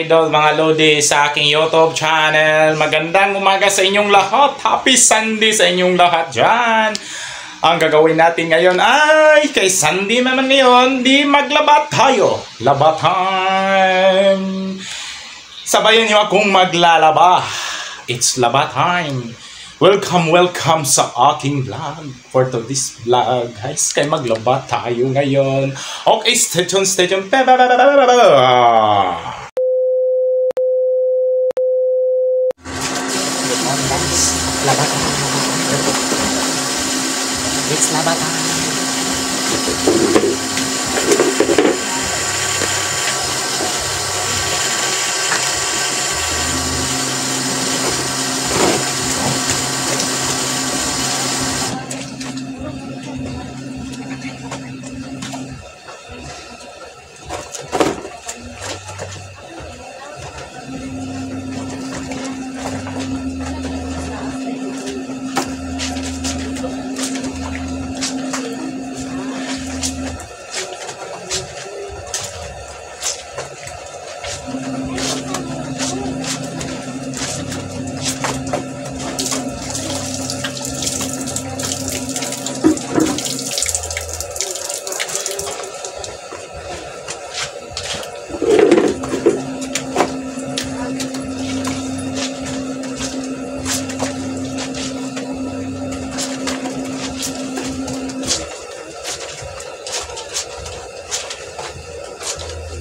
idol, mga lodi sa aking YouTube channel. Magandang umaga sa inyong lahat. Happy Sunday sa inyong lahat dyan. Ang gagawin natin ngayon ay kay Sunday naman ngayon, di maglabat tayo. Labat time! Sabayan niyo akong maglalaba. It's labat time. Welcome, welcome sa aking vlog. For to this vlog, guys, kay maglaba tayo ngayon. Okay, stay tuned, stay tuned. Ba, ba, ba, ba, ba, ba, ba. Good morning guys. Labat It's labat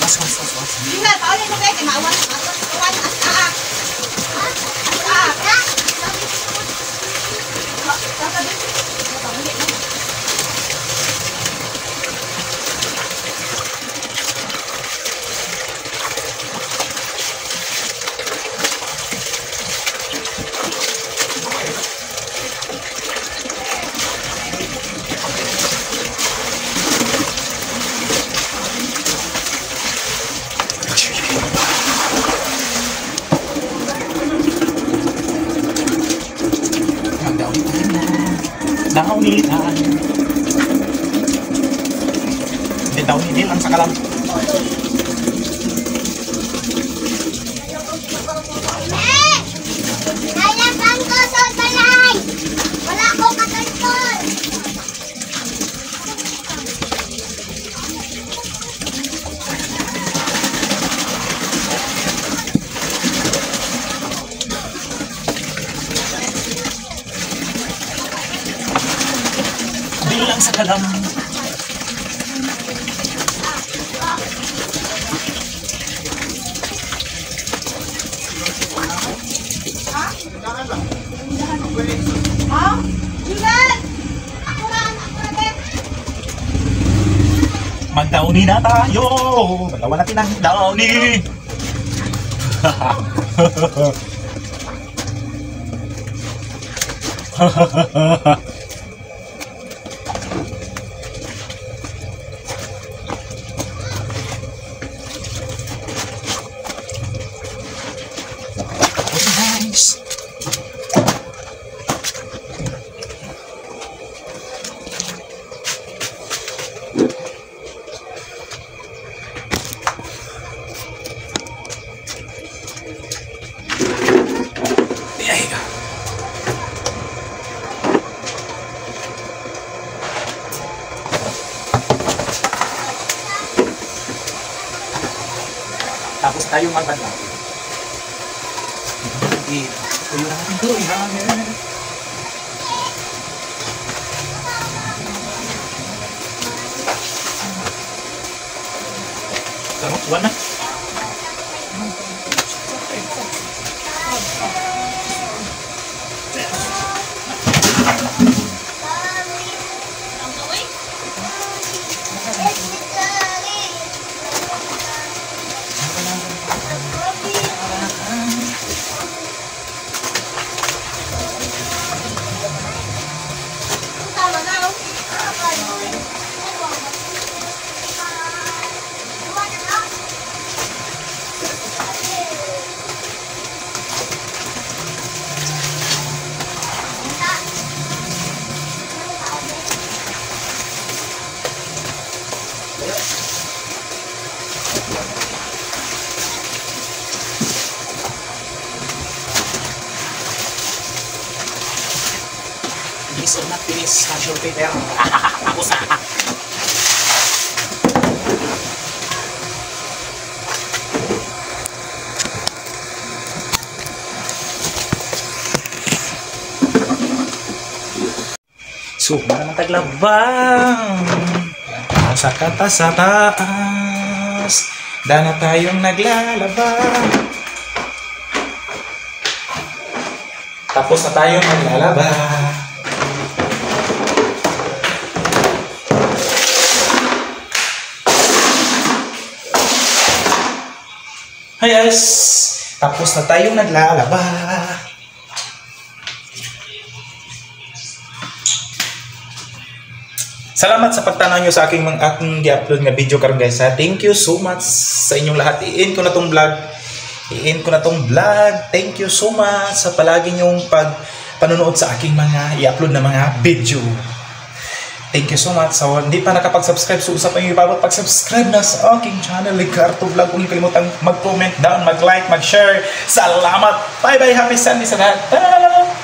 Mas, mas, mas, mas. was, was? kalumitan. Hindi daw hidil ang sakalam. Eh! Sakalam. Ha? Juliet! Ako na, ako na, Beth. Magdawni na tayo. Magawa natin ang dawni. Nice. Tapos tayo magbanda. Tuyo na natin tuloy hangin. Tama, tuwan na. Or not bilis, casual paper. Tapos na. So, para naman taglabang. Sa kata sa taas, dana tayong naglalaba. Tapos na tayong maglalaba. Hayas, tapos na tayong naglalaba. Salamat sa pagtanaw nyo sa aking mga aking gi-upload nga video karon guys ha. Thank you so much sa inyong lahat. I-end ko na tong vlog. I-end ko na tong vlog. Thank you so much sa palagi nyong pag panonood sa aking mga i-upload na mga video. Thank you so much. So, hindi pa nakapag-subscribe, so usap ang ibabot pag-subscribe na sa aking channel, Licarto Vlog. Hindi kalimutan mag-comment down, mag-like, mag-share. Salamat! Bye-bye! Happy Sunday sa lahat!